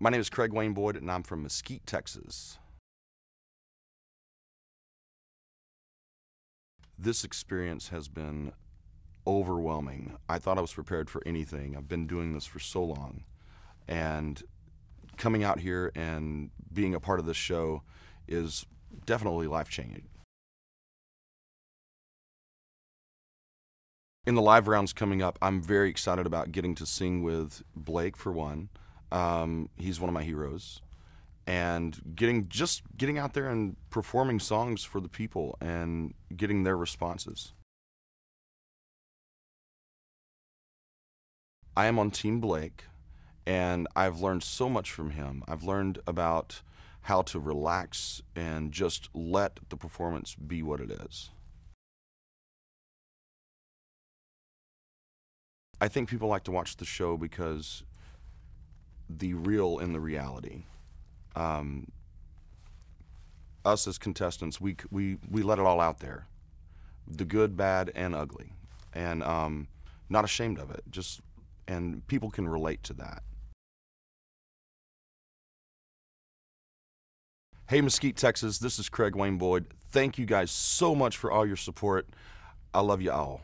My name is Craig Wayne Boyd, and I'm from Mesquite, Texas. This experience has been overwhelming. I thought I was prepared for anything. I've been doing this for so long. And coming out here and being a part of this show is definitely life changing. In the live rounds coming up, I'm very excited about getting to sing with Blake for one. Um, he's one of my heroes, and getting just getting out there and performing songs for the people and getting their responses. I am on Team Blake, and I've learned so much from him. I've learned about how to relax and just let the performance be what it is. I think people like to watch the show because the real in the reality. Um, us as contestants, we we we let it all out there, the good, bad, and ugly, and um, not ashamed of it. Just and people can relate to that. Hey, Mesquite, Texas. This is Craig Wayne Boyd. Thank you guys so much for all your support. I love you all.